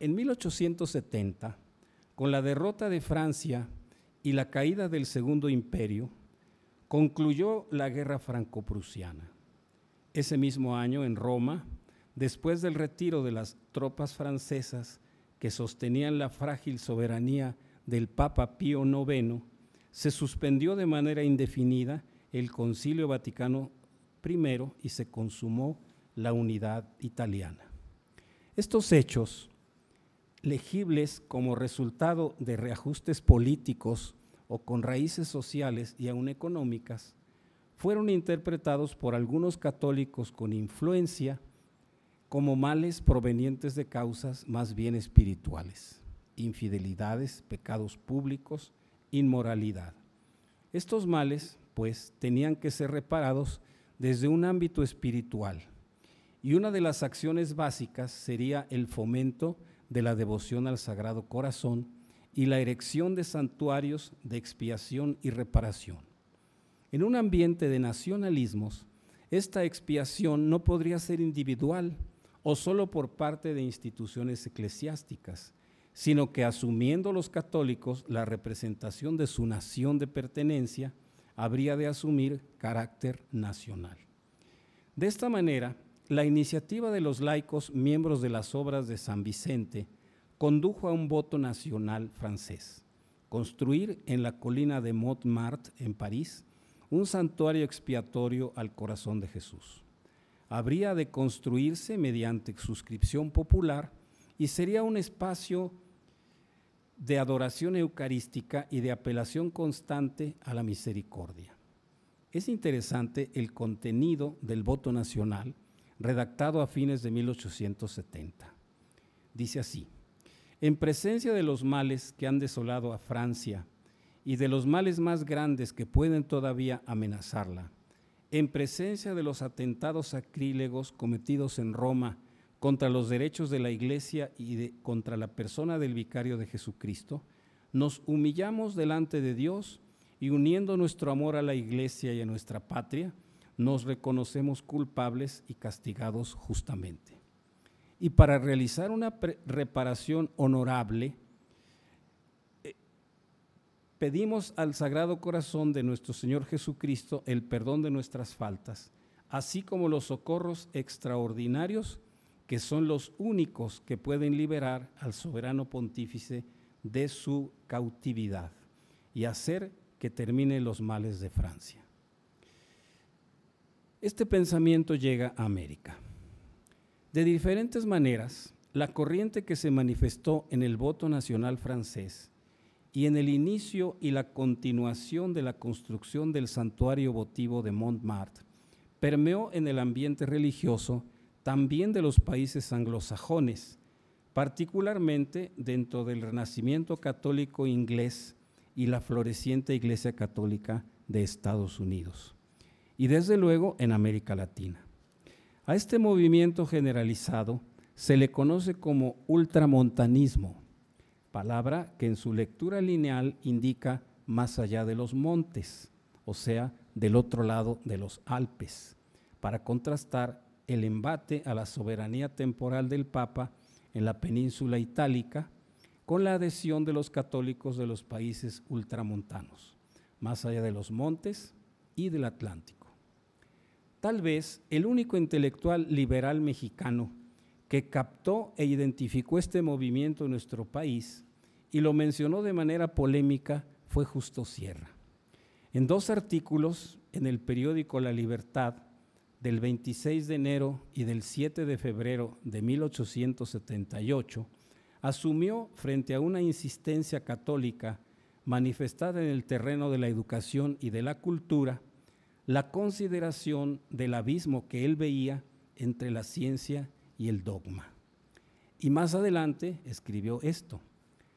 En 1870, con la derrota de Francia y la caída del Segundo Imperio, concluyó la guerra franco-prusiana. Ese mismo año, en Roma, después del retiro de las tropas francesas que sostenían la frágil soberanía del Papa Pío IX, se suspendió de manera indefinida el Concilio Vaticano I y se consumó la unidad italiana. Estos hechos, legibles como resultado de reajustes políticos o con raíces sociales y aún económicas, fueron interpretados por algunos católicos con influencia como males provenientes de causas más bien espirituales, infidelidades, pecados públicos, inmoralidad. Estos males, pues, tenían que ser reparados desde un ámbito espiritual. Y una de las acciones básicas sería el fomento de la devoción al Sagrado Corazón y la erección de santuarios de expiación y reparación. En un ambiente de nacionalismos, esta expiación no podría ser individual o solo por parte de instituciones eclesiásticas, sino que asumiendo los católicos la representación de su nación de pertenencia, habría de asumir carácter nacional. De esta manera, la iniciativa de los laicos miembros de las obras de San Vicente condujo a un voto nacional francés, construir en la colina de Montmartre, en París, un santuario expiatorio al corazón de Jesús. Habría de construirse mediante suscripción popular y sería un espacio de adoración eucarística y de apelación constante a la misericordia. Es interesante el contenido del voto nacional redactado a fines de 1870. Dice así, en presencia de los males que han desolado a Francia y de los males más grandes que pueden todavía amenazarla, en presencia de los atentados sacrílegos cometidos en Roma contra los derechos de la Iglesia y contra la persona del vicario de Jesucristo, nos humillamos delante de Dios y uniendo nuestro amor a la Iglesia y a nuestra patria, nos reconocemos culpables y castigados justamente. Y para realizar una reparación honorable, eh, pedimos al Sagrado Corazón de nuestro Señor Jesucristo el perdón de nuestras faltas, así como los socorros extraordinarios que son los únicos que pueden liberar al soberano pontífice de su cautividad y hacer que termine los males de Francia. Este pensamiento llega a América. De diferentes maneras, la corriente que se manifestó en el voto nacional francés y en el inicio y la continuación de la construcción del santuario votivo de Montmartre permeó en el ambiente religioso también de los países anglosajones, particularmente dentro del renacimiento católico inglés y la floreciente Iglesia Católica de Estados Unidos, y desde luego en América Latina. A este movimiento generalizado se le conoce como ultramontanismo, palabra que en su lectura lineal indica más allá de los montes, o sea, del otro lado de los Alpes, para contrastar el embate a la soberanía temporal del Papa en la península itálica con la adhesión de los católicos de los países ultramontanos, más allá de los montes y del Atlántico. Tal vez el único intelectual liberal mexicano que captó e identificó este movimiento en nuestro país y lo mencionó de manera polémica fue Justo Sierra. En dos artículos en el periódico La Libertad, del 26 de enero y del 7 de febrero de 1878, asumió frente a una insistencia católica manifestada en el terreno de la educación y de la cultura, la consideración del abismo que él veía entre la ciencia y el dogma. Y más adelante escribió esto.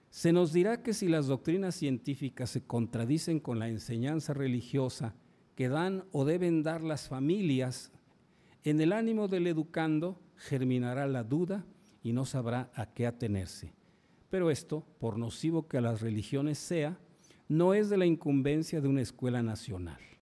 Se nos dirá que si las doctrinas científicas se contradicen con la enseñanza religiosa que dan o deben dar las familias en el ánimo del educando germinará la duda y no sabrá a qué atenerse. Pero esto, por nocivo que a las religiones sea, no es de la incumbencia de una escuela nacional.